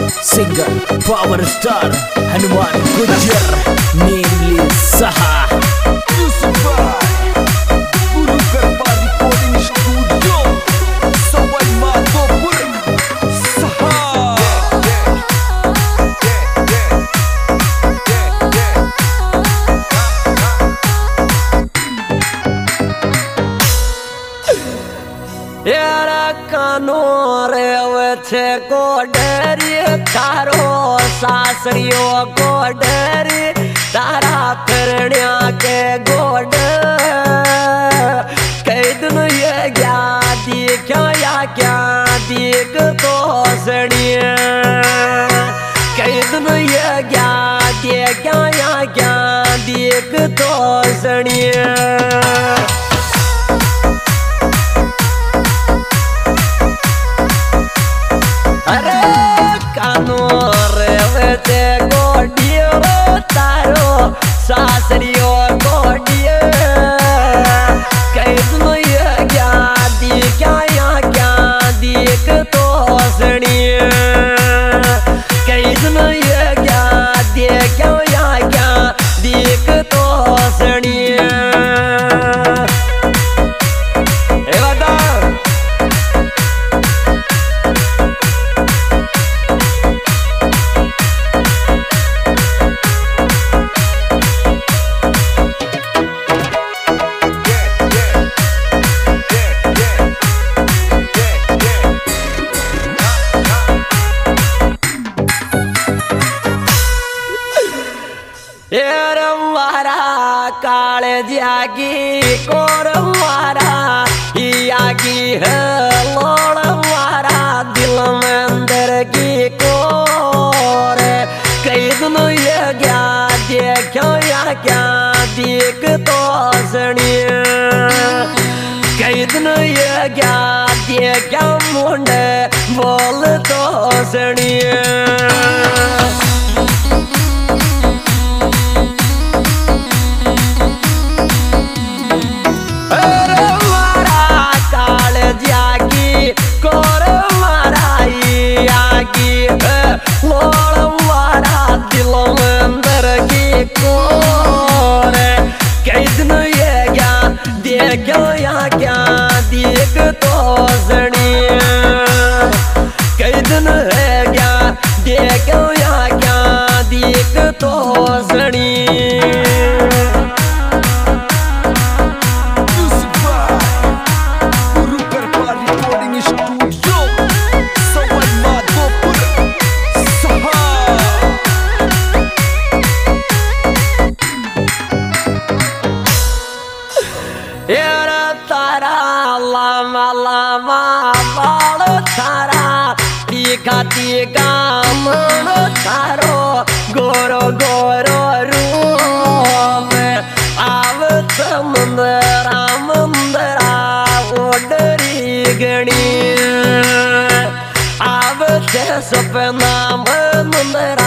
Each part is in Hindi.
सिंगर पावर स्टार हनुमान गुजर सहा Sawai Madhopur Saha यारा कानो रेवे छे कोडरी तारो सासरियो गोडर तारा करण्या के गोड। रे लाल जागी कोर मारा आगी है लोड़ मारा, दिल में अंदर की कोर। कई दिन ये क्या देखो या क्या देख तो कई दिन ये क्या देखो मुंडे बोल तो सड़िए तारा लामा लामा बाळ तारा टीका टीका मन तारो गोरो गोरो रूप आवत मंदरा मंदरा ओडरी गणी आवत सपना मंदरा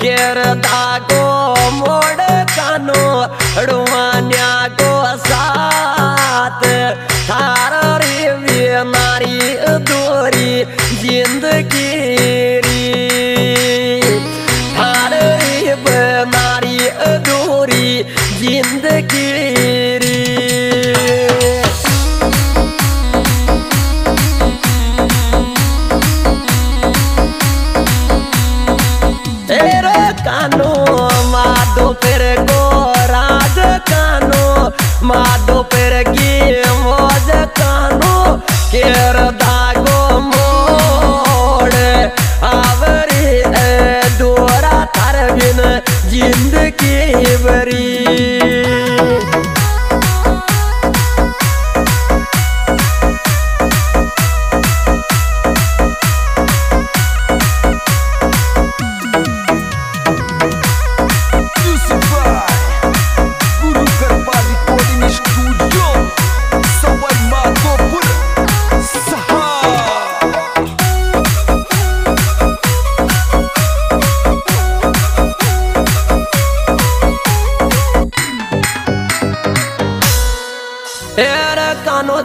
ಕೇರದಾಗೋ ಮೋಡ ಕಾನು ಅಡುವಾನ್ಯಾಗೋ ಸಾತ್ ತಾರೀ ನಾರಿ ದೋರಿ ಜಿಂದಗೀರಿ ತಾರೀ ನಾರಿ ದೋರಿ ಜಿಂದಗೀರಿ एर कानो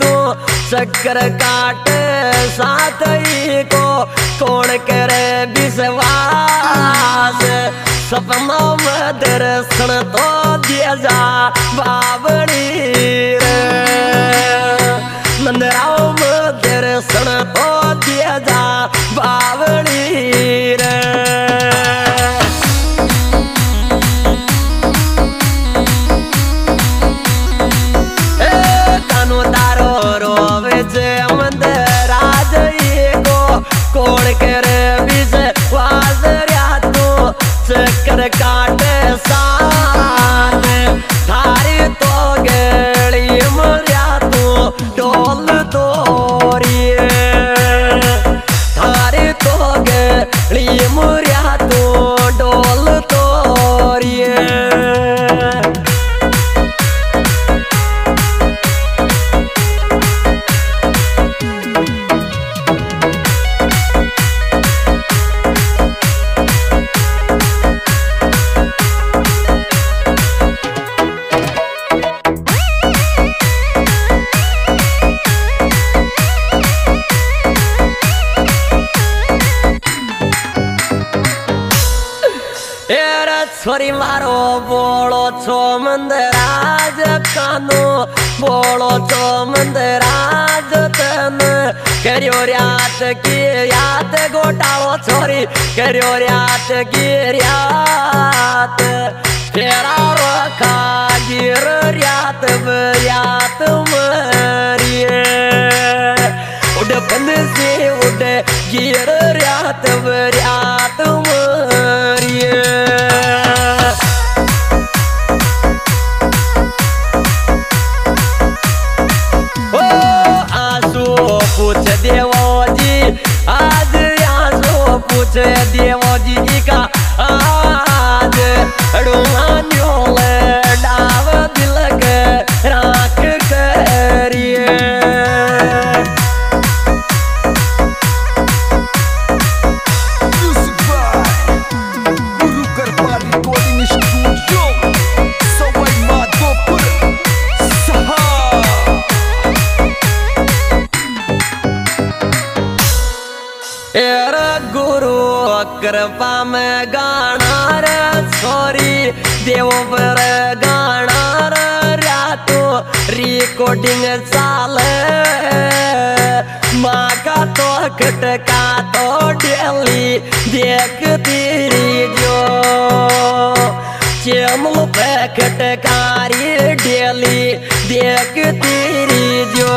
तू शक्कर काट साथ ही को कौन करे विश्वास सपनों में दर्शन तो दिया जा बावड़ी काटे सा છોરી મારો બોળો છો મંદરાજ કાનો બોળો છો મંદરાજ તને કર્યો રાત કી યાદ ગોટાળો છોરી કર્યો રાત કી રાત ફેરા गुरु कृपा में गाना रे छोरी देव पर गाना रे, रातो रिकॉर्डिंग चाले माँ का तो खटका तो डेली देख तेरी जो चमल पे खटकारी डेली देख तेरी जो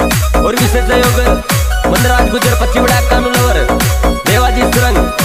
और विशेष सहयोग मंदराज गुजर पश्चिम कानून देवाजी सुरंग।